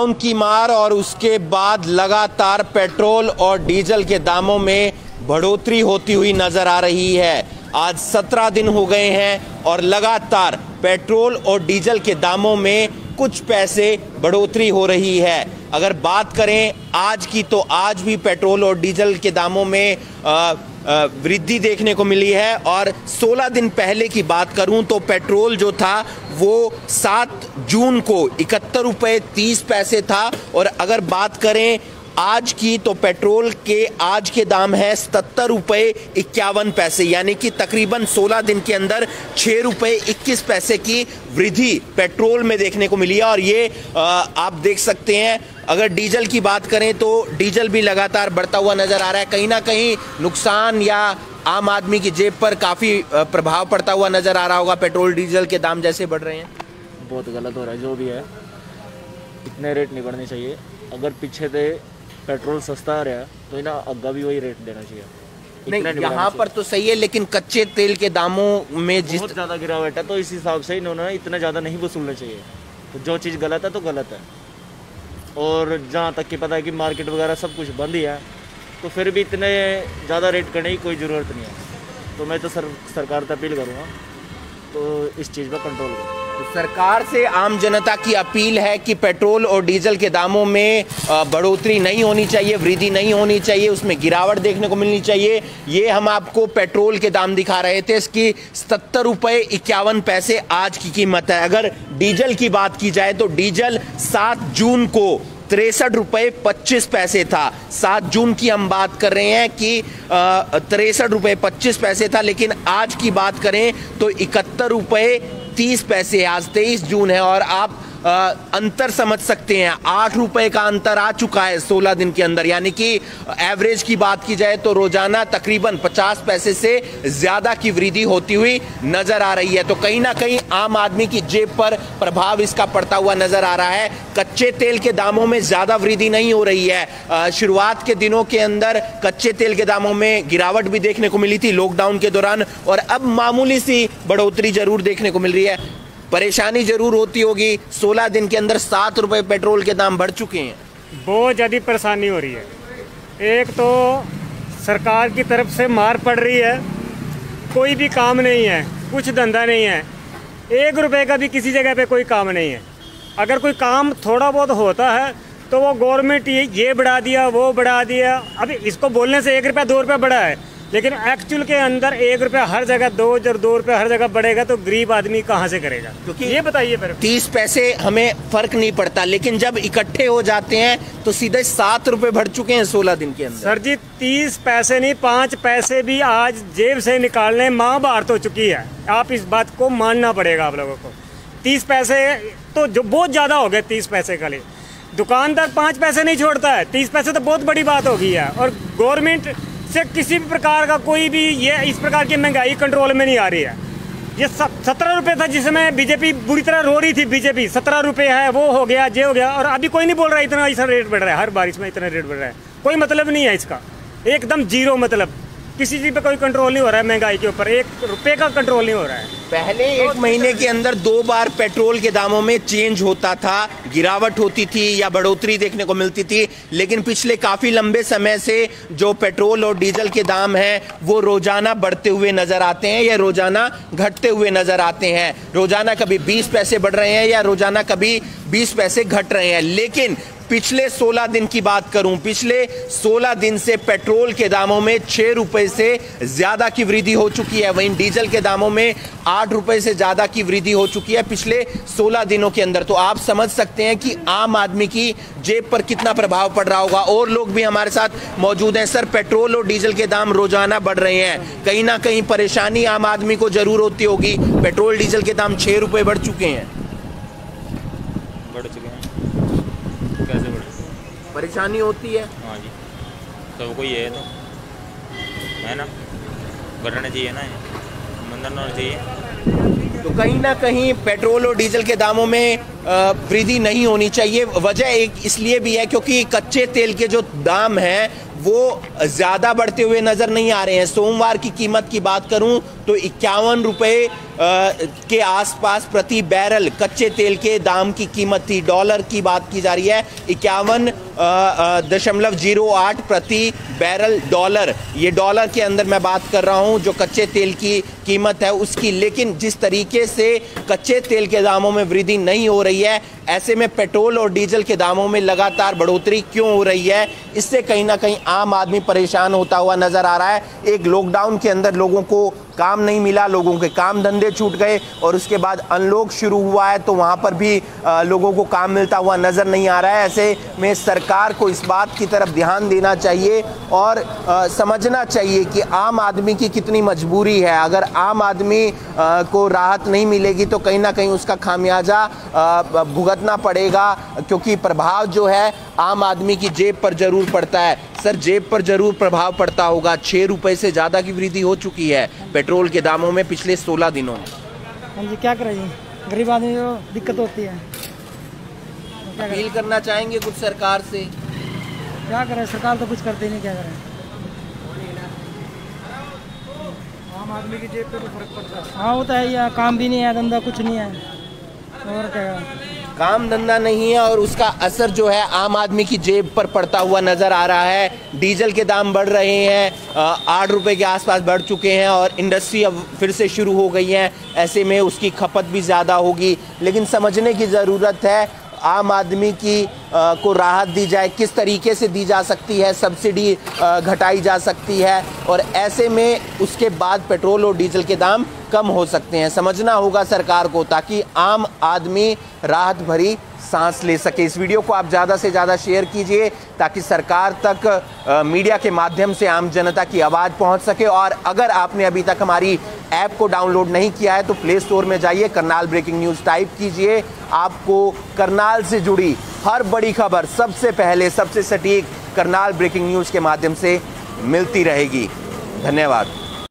Lockdown की मार और उसके बाद लगातार पेट्रोल और डीजल के दामों में बढ़ोतरी होती हुई नज़र आ रही है। आज सत्रह दिन हो गए हैं और लगातार पेट्रोल और डीजल के दामों में कुछ पैसे बढ़ोतरी हो रही है। अगर बात करें आज की तो आज भी पेट्रोल और डीजल के दामों में वृद्धि देखने को मिली है। और 16 दिन पहले की बात करूँ तो पेट्रोल जो था वो 7 जून को इकहत्तर रुपये तीस पैसे था। और अगर बात करें आज की तो पेट्रोल के आज के दाम है सतर रुपये इक्यावन पैसे, यानी कि तकरीबन 16 दिन के अंदर छः रुपये इक्कीस पैसे की वृद्धि पेट्रोल में देखने को मिली है। और ये आप देख सकते हैं, अगर डीजल की बात करें तो डीजल भी लगातार बढ़ता हुआ नज़र आ रहा है। कहीं ना कहीं नुकसान या आम आदमी की जेब पर काफ़ी प्रभाव पड़ता हुआ नज़र आ रहा होगा। पेट्रोल डीजल के दाम जैसे बढ़ रहे हैं। बहुत गलत हो रहा है जो भी है। इतने रेट नहीं बढ़ने चाहिए। अगर पीछे से पेट्रोल सस्ता आ रहा है तो इन्हें अग्गा भी वही रेट देना चाहिए। नहीं यहाँ पर तो सही है लेकिन कच्चे तेल के दामों में जिस ज़्यादा गिरावट है तो इस हिसाब से इन्होंने इतना ज़्यादा नहीं वसूलना चाहिए। तो जो चीज़ गलत है तो गलत है। और जहाँ तक कि पता है कि मार्केट वगैरह सब कुछ बंद ही है। तो फिर भी इतने ज़्यादा रेट करने की कोई ज़रूरत नहीं है। तो मैं तो सर, सरकार से अपील करूँगा। तो इस चीज़ पर कंट्रोल करूँ। तो सरकार से आम जनता की अपील है कि पेट्रोल और डीजल के दामों में बढ़ोतरी नहीं होनी चाहिए, वृद्धि नहीं होनी चाहिए, उसमें गिरावट देखने को मिलनी चाहिए। ये हम आपको पेट्रोल के दाम दिखा रहे थे, इसकी सत्तर रुपये इक्यावन पैसे आज की कीमत है। अगर डीजल की बात की जाए तो डीजल सात जून को तिरसठ रुपये पच्चीस पैसे था। सात जून की हम बात कर रहे हैं कि तिरसठ रुपये पच्चीस पैसे था, लेकिन आज की बात करें तो इकहत्तर रुपये तीस पैसे, आज तेईस जून है और आप आ, अंतर समझ सकते हैं। आठ रुपए का अंतर आ चुका है सोलह दिन के अंदर। यानी कि एवरेज की बात की जाए तो रोज़ाना तकरीबन पचास पैसे से ज़्यादा की वृद्धि होती हुई नज़र आ रही है। तो कहीं ना कहीं आम आदमी की जेब पर प्रभाव इसका पड़ता हुआ नज़र आ रहा है। कच्चे तेल के दामों में ज़्यादा वृद्धि नहीं हो रही है। शुरुआत के दिनों के अंदर कच्चे तेल के दामों में गिरावट भी देखने को मिली थी लॉकडाउन के दौरान। और अब मामूली सी बढ़ोतरी ज़रूर देखने को मिल रही है। परेशानी ज़रूर होती होगी। सोलह दिन के अंदर सात रुपए पेट्रोल के दाम बढ़ चुके हैं। बहुत ज़्यादा परेशानी हो रही है। एक तो सरकार की तरफ़ से मार पड़ रही है। कोई भी काम नहीं है, कुछ धंधा नहीं है। एक रुपए का भी किसी जगह पे कोई काम नहीं है। अगर कोई काम थोड़ा बहुत होता है तो वो गवर्नमेंट ये बढ़ा दिया, वो बढ़ा दिया। अभी इसको बोलने से एक रुपया, दो रुपया बढ़ा है। लेकिन एक्चुअल के अंदर एक रुपया हर जगह दो जब दो रुपया हर जगह बढ़ेगा तो गरीब आदमी कहाँ से करेगा? क्योंकि ये बताइए फिर। तीस पैसे हमें फ़र्क नहीं पड़ता लेकिन जब इकट्ठे हो जाते हैं तो सीधे सात रुपए बढ़ चुके हैं सोलह दिन के अंदर। सर जी तीस पैसे नहीं पाँच पैसे भी आज जेब से निकालने माँ बाहर तो चुकी है। आप इस बात को मानना पड़ेगा आप लोगों को। तीस पैसे तो जो बहुत ज़्यादा हो गए तीस पैसे का लिए। दुकानदार पाँच पैसे नहीं छोड़ता है तीस पैसे तो बहुत बड़ी बात हो गई है। और गवर्नमेंट से किसी भी प्रकार का कोई भी ये इस प्रकार की महँगाई कंट्रोल में नहीं आ रही है। ये सत्रह रुपये था जिसमें बीजेपी बुरी तरह रो रही थी बीजेपी सत्रह रुपये है, वो हो गया जे हो गया, और अभी कोई नहीं बोल रहा इतना ऐसा रेट बढ़ रहा है, हर बारिश में इतना रेट बढ़ रहा है। कोई मतलब नहीं है इसका। एकदम ज़ीरो मतलब। किसी चीज़ पर कोई कंट्रोल नहीं हो रहा है महँगाई के ऊपर, एक रुपये का कंट्रोल नहीं हो रहा है। पहले एक महीने के अंदर दो बार पेट्रोल के दामों में चेंज होता था गिरावट होती थी या बढ़ोतरी देखने को मिलती थी लेकिन पिछले काफ़ी लंबे समय से जो पेट्रोल और डीजल के दाम हैं वो रोज़ाना बढ़ते हुए नज़र आते हैं या रोज़ाना घटते हुए नज़र आते हैं। रोज़ाना कभी 20 पैसे बढ़ रहे हैं या रोज़ाना कभी 20 पैसे घट रहे हैं। लेकिन पिछले 16 दिन की बात करूँ, पिछले 16 दिन से पेट्रोल के दामों में छह रुपए से ज़्यादा की वृद्धि हो चुकी है। वहीं डीजल के दामों में आठ रुपए से ज़्यादा की वृद्धि हो चुकी है पिछले 16 दिनों के अंदर। तो आप समझ सकते हैं कि आम आदमी की जेब पर कितना प्रभाव पड़ रहा होगा। और लोग भी हमारे साथ मौजूद हैं। सर, पेट्रोल और डीजल के दाम रोज़ाना बढ़ रहे हैं। कहीं ना कहीं परेशानी आम आदमी को ज़रूर होती होगी। पेट्रोल, डीजल के दाम छह रुपए बढ़ चुके हैं। बढ़ चुके हैं। कैसे बढ़े परेशानी होती है। हाँ जी। सबको तो ये है तो है ना? बढ़ना चाहिए ना मंदन होना चाहिए। तो कहीं ना कहीं पेट्रोल और डीजल के दामों में वृद्धि नहीं होनी चाहिए। वजह एक इसलिए भी है क्योंकि कच्चे तेल के जो दाम हैं वो ज़्यादा बढ़ते हुए नज़र नहीं आ रहे हैं। सोमवार की कीमत की बात करूँ तो इक्यावन रुपये के आसपास प्रति बैरल कच्चे तेल के दाम की कीमत थी। डॉलर की बात की जा रही है। इक्यावन दशमलव ज़ीरो आठ प्रति बैरल डॉलर। ये डॉलर के अंदर मैं बात कर रहा हूँ, जो कच्चे तेल की कीमत है उसकी। लेकिन जिस तरीके से कच्चे तेल के दामों में वृद्धि नहीं हो रही है, ऐसे में पेट्रोल और डीजल के दामों में लगातार बढ़ोतरी क्यों हो रही है, इससे कहीं ना कहीं आम आदमी परेशान होता हुआ नज़र आ रहा है। एक लॉकडाउन के अंदर लोगों को काम नहीं मिला, लोगों के काम धंधे छूट गए और उसके बाद अनलॉक शुरू हुआ है तो वहाँ पर भी लोगों को काम मिलता हुआ नज़र नहीं आ रहा है। ऐसे में सरकार को इस बात की तरफ़ ध्यान देना चाहिए और समझना चाहिए कि आम आदमी की कितनी मजबूरी है। अगर आम आदमी को राहत नहीं मिलेगी तो कहीं ना कहीं उसका खामियाजा भुगतना पड़ेगा, क्योंकि प्रभाव जो है, आम आदमी की जेब पर ज़रूर पड़ता है। सर, जेब पर ज़रूर प्रभाव पड़ता होगा। छः रुपये से ज़्यादा की वृद्धि हो चुकी है। पेट्रोल के दामों में पिछले सोलह दिनों में। हाँ जी क्या करें जी? गरीब आदमी को दिक्कत होती है। अपील करना चाहेंगे कुछ सरकार से? क्या करें? सरकार तो कुछ करती नहीं क्या करें? आम आदमी की जेब पे तो फ़र्क पड़ता है। हाँ वो तो है यार काम भी नहीं है धंधा कुछ नहीं है। और क्या काम धंधा नहीं है और उसका असर जो है आम आदमी की जेब पर पड़ता हुआ नज़र आ रहा है। डीजल के दाम बढ़ रहे हैं आठ रुपए के आसपास बढ़ चुके हैं और इंडस्ट्री अब फिर से शुरू हो गई है। ऐसे में उसकी खपत भी ज़्यादा होगी। लेकिन समझने की ज़रूरत है आम आदमी की आ, को राहत दी जाए किस तरीके से दी जा सकती है सब्सिडी घटाई जा सकती है। और ऐसे में उसके बाद पेट्रोल और डीजल के दाम कम हो सकते हैं। समझना होगा सरकार को ताकि आम आदमी राहत भरी सांस ले सके। इस वीडियो को आप ज़्यादा से ज़्यादा शेयर कीजिए ताकि सरकार तक आ, मीडिया के माध्यम से आम जनता की आवाज़ पहुँच सके। और अगर आपने अभी तक हमारी ऐप को डाउनलोड नहीं किया है तो प्ले स्टोर में जाइए करनाल ब्रेकिंग न्यूज़ टाइप कीजिए। आपको करनाल से जुड़ी हर बड़ी खबर सबसे पहले सबसे सटीक करनाल ब्रेकिंग न्यूज़ के माध्यम से मिलती रहेगी। धन्यवाद।